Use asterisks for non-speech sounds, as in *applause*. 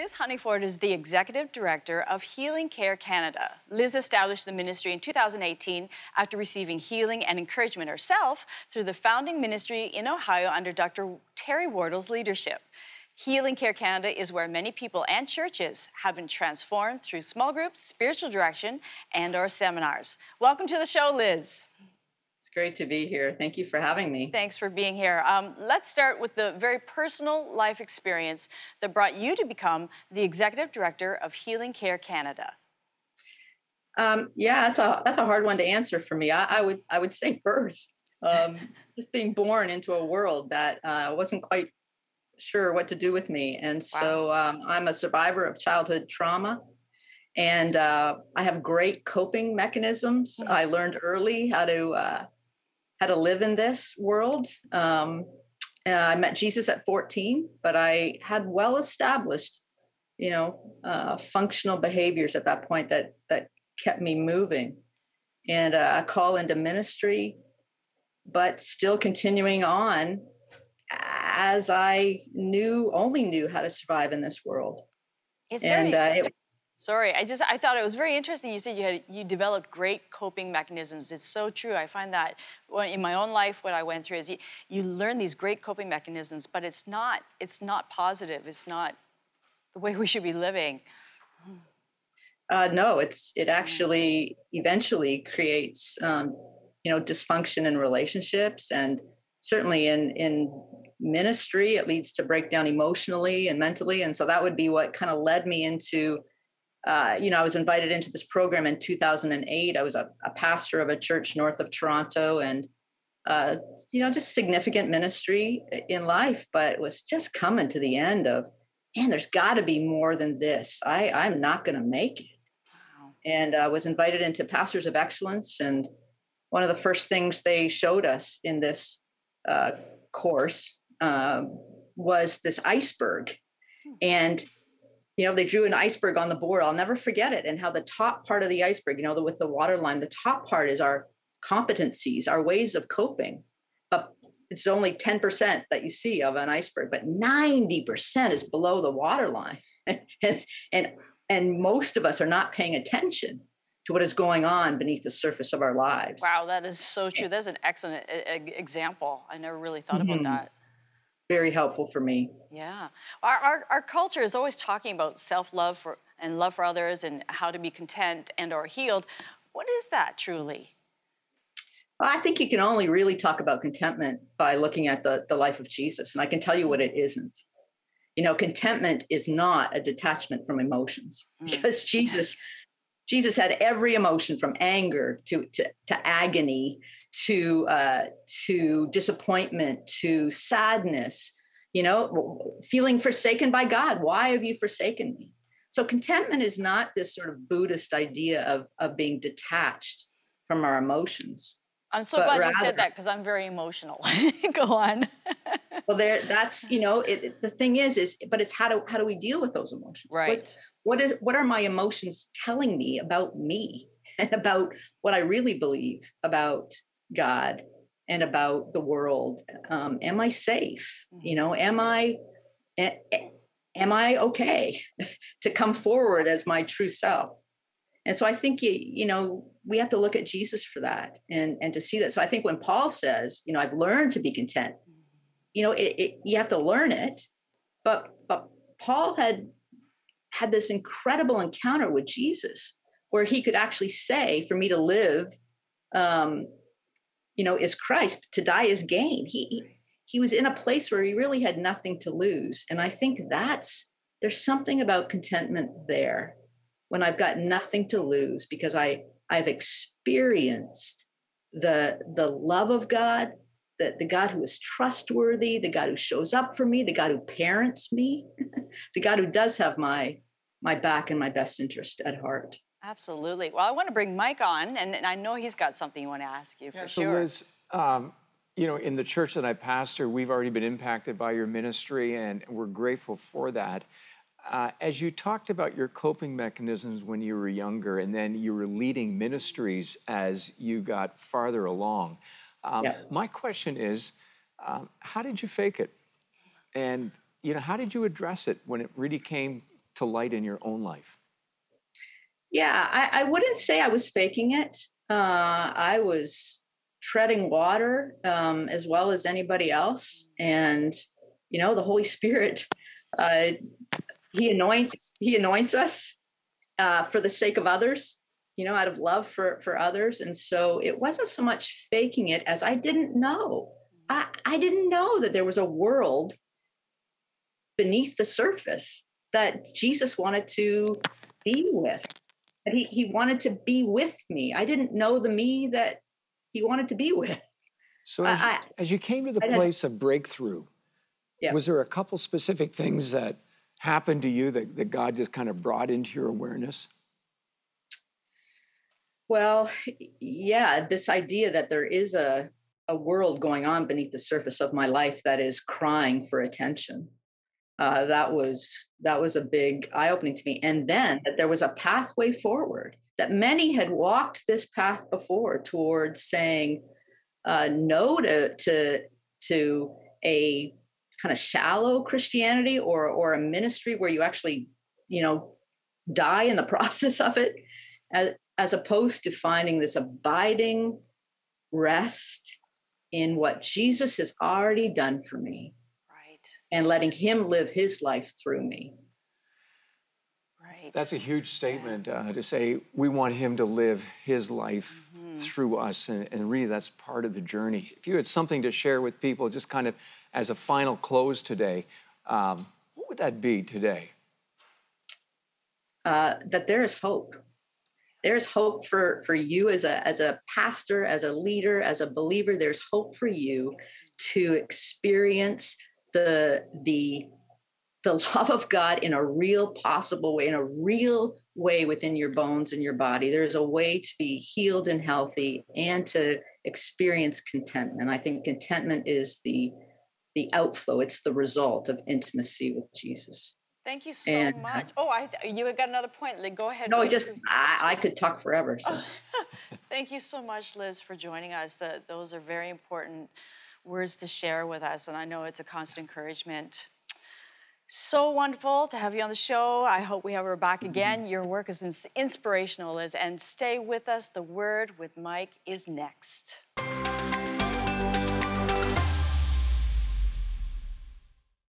Liz Honeyford is the Executive Director of Healing Care Canada. Liz established the ministry in 2018 after receiving healing and encouragement herself through the founding ministry in Ohio under Dr. Terry Wardle's leadership. Healing Care Canada is where many people and churches have been transformed through small groups, spiritual direction, and our seminars. Welcome to the show, Liz great to be here. Thank you for having me. Thanks for being here. Um, let's start with the very personal life experience that brought you to become the executive director of Healing Care Canada. Um, yeah, that's a that's a hard one to answer for me. I, I would I would say birth, um, *laughs* just being born into a world that uh, wasn't quite sure what to do with me, and so wow. Um, I'm a survivor of childhood trauma and uh, I have great coping mechanisms. Mm-hmm. I learned early how to uh, how to live in this world. Um, I met Jesus at 14, but I had well established, you know, uh, functional behaviors at that point that that kept me moving, and uh, a call into ministry, but still continuing on as I knew only knew how to survive in this world. It's and very, uh, it, Sorry, I just I thought it was very interesting. You said you had you developed great coping mechanisms. It's so true. I find that in my own life, what I went through is you, you learn these great coping mechanisms, but it's not it's not positive. It's not the way we should be living. Uh, no, it's it actually eventually creates um, you know dysfunction in relationships, and certainly in in ministry, it leads to breakdown emotionally and mentally, and so that would be what kind of led me into uh, you know, I was invited into this program in 2008. I was a, a pastor of a church north of Toronto and, uh, you know, just significant ministry in life, but it was just coming to the end of, man, there's got to be more than this. I, I'm not going to make it. Wow. And I uh, was invited into Pastors of Excellence. And one of the first things they showed us in this uh, course um, was this iceberg. Hmm. And you know, they drew an iceberg on the board. I'll never forget it. And how the top part of the iceberg, you know, the, with the water line, the top part is our competencies, our ways of coping. But it's only 10% that you see of an iceberg, but 90% is below the water line. *laughs* and, and, and most of us are not paying attention to what is going on beneath the surface of our lives. Wow, that is so true. That's an excellent example. I never really thought mm-hmm. about that very helpful for me. Yeah. Our, our, our culture is always talking about self-love for, and love for others and how to be content and or healed. What is that truly? Well, I think you can only really talk about contentment by looking at the, the life of Jesus. And I can tell you what it isn't. You know, contentment is not a detachment from emotions mm. because Jesus Jesus had every emotion from anger to, to, to agony to, uh, to disappointment to sadness, you know, feeling forsaken by God. Why have you forsaken me? So contentment is not this sort of Buddhist idea of, of being detached from our emotions. I'm so glad rather, you said that because I'm very emotional. *laughs* Go on. *laughs* well, there. That's you know. It, the thing is, is but it's how do how do we deal with those emotions? Right. What, what is what are my emotions telling me about me *laughs* and about what I really believe about God and about the world? Um, am I safe? You know, am I am I okay *laughs* to come forward as my true self? And so I think you you know we have to look at Jesus for that and and to see that. So I think when Paul says, you know, I've learned to be content, you know, it, it you have to learn it, but but Paul had had this incredible encounter with Jesus where he could actually say, for me to live, um, you know, is Christ, to die is gain. He, he was in a place where he really had nothing to lose. And I think that's, there's something about contentment there when I've got nothing to lose because I, I've experienced the, the love of God, the, the God who is trustworthy, the God who shows up for me, the God who parents me, *laughs* the God who does have my my back and my best interest at heart. Absolutely. Well, I want to bring Mike on, and, and I know he's got something you want to ask you yeah, for so sure. Liz, um, you know, in the church that I pastor, we've already been impacted by your ministry, and we're grateful for that. Uh, as you talked about your coping mechanisms when you were younger, and then you were leading ministries as you got farther along, um, yeah. My question is, um, how did you fake it? And you know, how did you address it when it really came to light in your own life? Yeah, I, I wouldn't say I was faking it. Uh, I was treading water um, as well as anybody else, and you know, the Holy *laughs* Spirit, uh, he anoints he anoints us uh, for the sake of others. You know, out of love for for others, and so it wasn't so much faking it as I didn't know. I, I didn't know that there was a world beneath the surface that Jesus wanted to be with that he, he wanted to be with me. I didn't know the me that he wanted to be with. So as, I, you, as you came to the I place of breakthrough, yeah. was there a couple specific things that happened to you that, that God just kind of brought into your awareness? Well, yeah, this idea that there is a, a world going on beneath the surface of my life that is crying for attention uh, that was that was a big eye opening to me. And then that there was a pathway forward that many had walked this path before towards saying uh, no to to to a kind of shallow Christianity or or a ministry where you actually you know die in the *laughs* process of it, as, as opposed to finding this abiding rest in what Jesus has already done for me and letting him live his life through me. Right. That's a huge statement uh, to say we want him to live his life mm-hmm. through us. And, and really, that's part of the journey. If you had something to share with people, just kind of as a final close today, um, what would that be today? Uh, that there is hope. There's hope for, for you as a, as a pastor, as a leader, as a believer. There's hope for you to experience the the the *laughs* love of God in a real possible way, in a real way within your bones and your body. There's a way to be healed and healthy and to experience contentment. I think contentment is the the outflow. It's the result of intimacy with Jesus. Thank you so and, much. Oh, I you got another point. Go ahead. No, just I, I, could talk forever. So. *laughs* Thank you so much, Liz, for joining us. Uh, those are very important words to share with us, and I know it's a constant encouragement. So wonderful to have you on the show. I hope we have her back mm-hmm. again. Your work is inspirational, Liz, and stay with us. The Word with Mike is next.